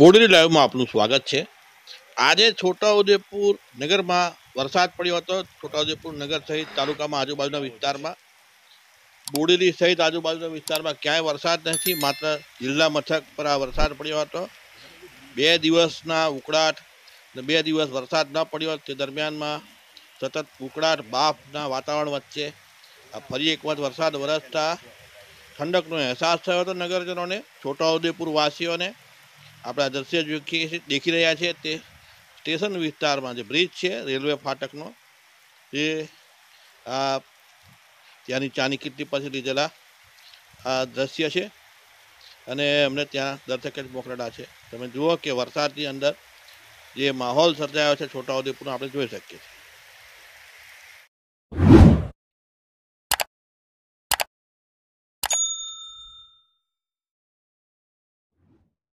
બોડેલી લાઈવમાં આપનું સ્વાગત છે. આજે છોટાઉદેપુર નગરમાં વરસાદ પડ્યો હતો. છોટાઉદેપુર નગર સહિત તાલુકામાં આજુબાજુના વિસ્તારમાં, બોડેલી સહિત આજુબાજુના વિસ્તારમાં ક્યાંય વરસાદ નથી. માત્ર જિલ્લા મથક પર આ વરસાદ પડ્યો હતો. બે દિવસના ઉકળાટ બે દિવસ વરસાદ ન પડ્યો. તે દરમિયાનમાં સતત ઉકળાટ, બાફના વાતાવરણ વચ્ચે ફરી એક વખત વરસાદ વરસતા ઠંડકનો અહેસાસ થયો હતો નગરજનોને છોટાઉદેપુર વાસીઓને આપણા દ્રશ્ય દેખી રહ્યા છે તે સ્ટેશન વિસ્તારમાં જે બ્રિજ છે, રેલવે ફાટકનો એ આ ત્યાંની ચાની કિટલી પછી લીધેલા આ દ્રશ્ય છે અને અમને ત્યાં દર્શક જ મોકલેલા છે. તમે જુઓ કે વરસાદની અંદર જે માહોલ સર્જાયો છે, છોટાઉદેપુરનો આપણે જોઈ શકીએ છીએ.